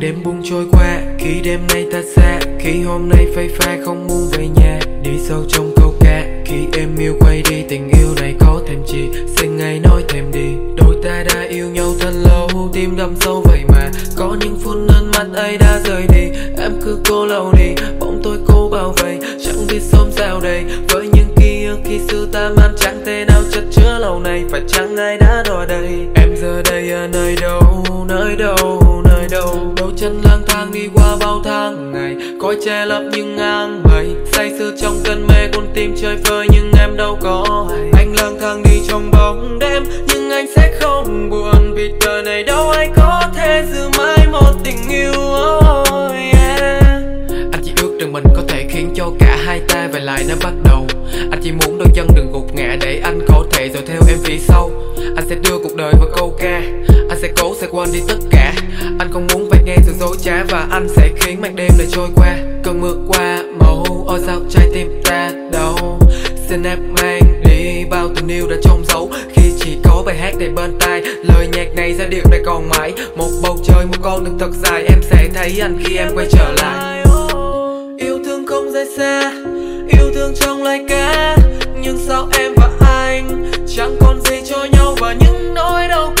từng đêm buông trôi qua, khi đêm nay ta xa khi hôm nay phai pha không muốn về nhà, đi sâu trong câu ca. Khi em yêu quay đi, tình yêu này có thêm chi xin ngày nói thêm đi. Đôi ta đã yêu nhau thật lâu, tim đâm sâu vậy mà. Có những phút nước mắt ấy đã rời đi, em cứ cô lâu đi. Bỗng tôi cố bảo vệ chẳng biết xóm sao đây. Với những ký ức, khi xưa ta mang chẳng thể nào chất chứa lâu nay. Phải chẳng ai đã đòi đây. Em giờ đây ở nơi đâu nơi đâu? Đâu. Đôi chân lang thang đi qua bao tháng ngày khói che lấp những ngang mây. Say sưa trong cơn mê, con tim chơi vơi nhưng em đâu có hay. Anh lang thang đi trong bóng đêm, nhưng anh sẽ không buồn. Vì đời này đâu ai có thể giữ mãi một tình yêu. Khiến cho cả hai ta về lại nơi bắt đầu. Anh chỉ muốn đôi chân đừng gục ngã để anh có thể rồi theo em phía sau. Anh sẽ đưa cuộc đời vào câu ca. Anh sẽ cố sẽ quên đi tất cả. Anh không muốn phải nghe sự dối trá và anh sẽ khiến màn đêm này trôi qua. Cơn mưa qua, màu ôi sao trái tim ta đâu xin em mang đi bao tình yêu đã trông giấu khi chỉ có bài hát này bên tai, lời nhạc này giai điệu này còn mãi. Một bầu trời, một con đường thật dài. Em sẽ thấy anh khi em quay trở lại không rời xa yêu thương trong lời ca nhưng sao em và anh chẳng còn gì cho nhau và những nỗi đau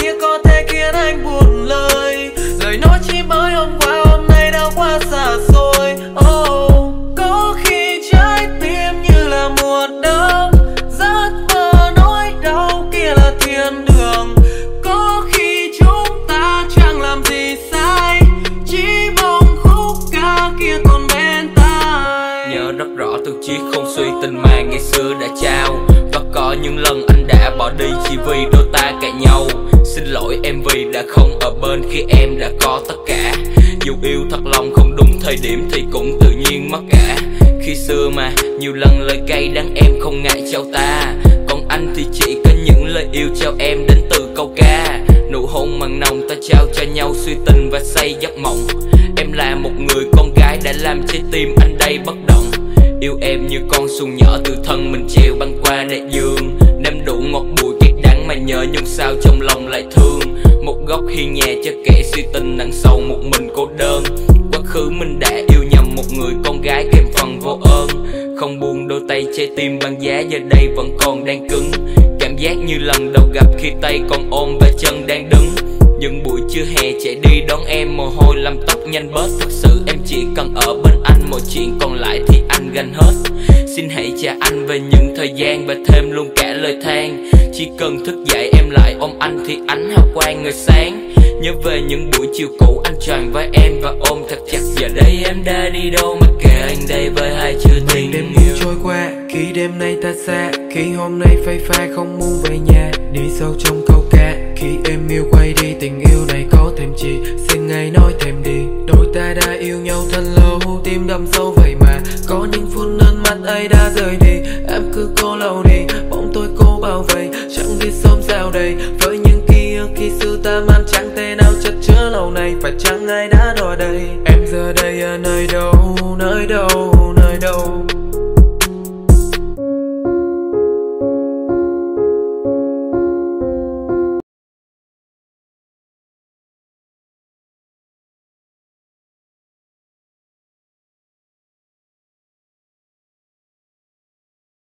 Nhớ rất rõ từ chiếc không suy tình mà ngày xưa đã trao. Và có những lần anh đã bỏ đi chỉ vì đôi ta cãi nhau. Xin lỗi em vì đã không ở bên khi em đã có tất cả. Dù yêu thật lòng không đúng thời điểm thì cũng tự nhiên mất cả. Khi xưa mà, nhiều lần lời cay đắng em không ngại trao ta. Còn anh thì chỉ có những lời yêu trao em đến từ câu ca. Nụ hôn mặn nồng ta trao cho nhau suy tình và say giấc mộng. Em là một người con gái đã làm trái tim anh đây bất động. Yêu em như con xuồng nhỏ từ thân mình treo băng qua đại dương. Nếm đủ ngọt bùi cái đắng mà nhớ, nhưng sao trong lòng lại thương? Một góc hiên nhà cho kẻ suy tình nặng sâu một mình cô đơn. Quá khứ mình đã yêu nhầm một người con gái kèm phần vô ơn. Không buông đôi tay trái tim băng giá, giờ đây vẫn còn đang cứng. Cảm giác như lần đầu gặp khi tay còn ôm và chân đang đứng. Những buổi trưa hè chạy đi đón em mồ hôi làm tóc nhanh bớt. Thật sự em chỉ cần ở bên anh Mọi chuyện còn lại thì anh gánh hết. Xin hãy trả anh về những thời gian Và thêm luôn cả lời than. Chỉ cần thức dậy em lại ôm anh Thì ánh hào quang người sáng. Nhớ về những buổi chiều cũ anh tròn với em Và ôm thật chặt. Giờ đây em đã đi đâu Mà kể anh đây với hai chữ tình đêm buông trôi qua khi đêm nay ta xa khi hôm nay phây pha không muốn về nhà. Đi sâu trong câu ca khi em yêu quay đi, tình yêu này có thêm chi. Xin ngày nói thêm đi. Đôi ta đã yêu nhau thân lâu, tim đâm sâu vậy mà. Có những phút nước mắt ấy đã rời đi. Em cứ cố lâu đi bỗng tôi cố bảo vệ chẳng biết sớm sao đây, với những ký ức khi xưa ta mang chẳng thể nào chất chứa lâu nay. Và chẳng ai đã đòi đây. Em giờ đây ở nơi đâu nơi đâu nơi đâu?